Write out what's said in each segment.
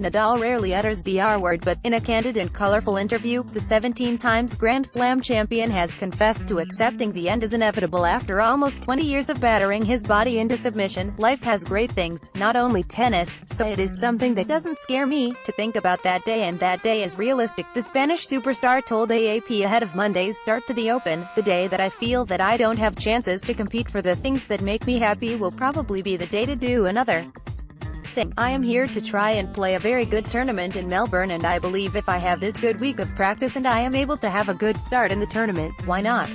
Nadal rarely utters the R word but, in a candid and colorful interview, the 17 times Grand Slam champion has confessed to accepting the end is inevitable after almost 20 years of battering his body into submission. Life has great things, not only tennis, so it is something that doesn't scare me, to think about that day and that day is realistic. The Spanish superstar told AAP ahead of Monday's start to the Open, the day that I feel that I don't have chances to compete for the things that make me happy will probably be the day to do another thing. I am here to try and play a very good tournament in Melbourne and I believe if I have this good week of practice and I am able to have a good start in the tournament, why not?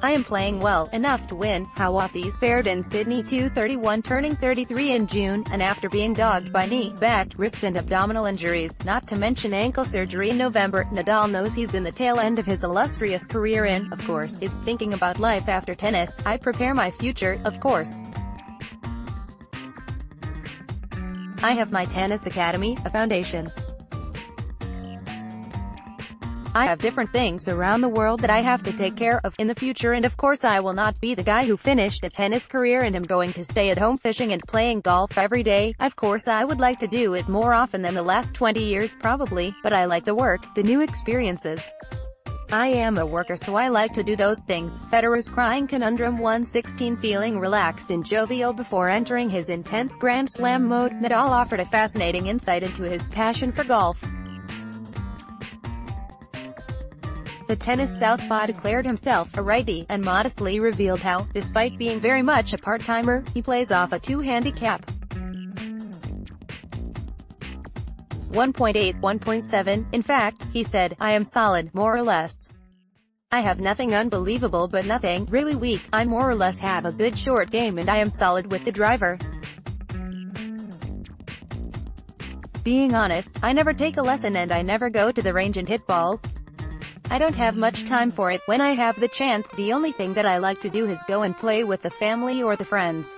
I am playing well, enough to win, how Aussies fared in Sydney 231 turning 33 in June, and after being dogged by knee, back, wrist and abdominal injuries, not to mention ankle surgery in November, Nadal knows he's in the tail end of his illustrious career and, of course, is thinking about life after tennis, I prepare my future, of course. I have my tennis academy, a foundation. I have different things around the world that I have to take care of in the future and of course I will not be the guy who finished a tennis career and am going to stay at home fishing and playing golf every day. Of course I would like to do it more often than the last 20 years probably, but I like the work, the new experiences. I am a worker so I like to do those things. Federer's crying conundrum 116 feeling relaxed and jovial before entering his intense Grand Slam mode, Nadal offered a fascinating insight into his passion for golf. The tennis southpaw declared himself a righty, and modestly revealed how, despite being very much a part-timer, he plays off a two-handicap. 1.8, 1.7, in fact, he said, I am solid, more or less. I have nothing unbelievable but nothing really weak, I more or less have a good short game and I am solid with the driver. Being honest, I never take a lesson and I never go to the range and hit balls. I don't have much time for it. When I have the chance, the only thing that I like to do is go and play with the family or the friends.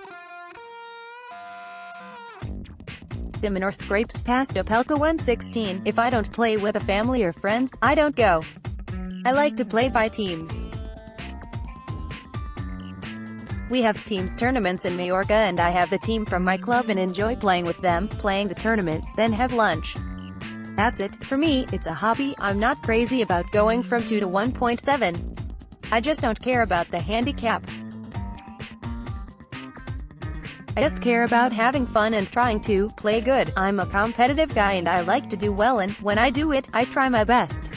De Minaur scrapes past Opelka 116. If I don't play with a family or friends, I don't go. I like to play by teams. We have teams tournaments in Majorca and I have the team from my club and enjoy playing with them, playing the tournament, then have lunch. That's it. For me, it's a hobby, I'm not crazy about going from 2 to 1.7. I just don't care about the handicap. I just care about having fun and trying to play good. I'm a competitive guy and I like to do well and, when I do it, I try my best.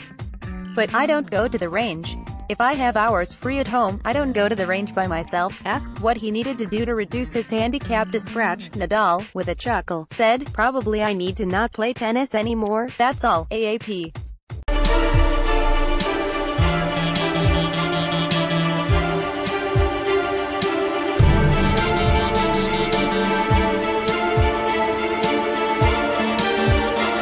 But I don't go to the range. If I have hours free at home, I don't go to the range by myself. Asked what he needed to do to reduce his handicap to scratch, Nadal, with a chuckle, said, probably I need to not play tennis anymore, that's all. AAP.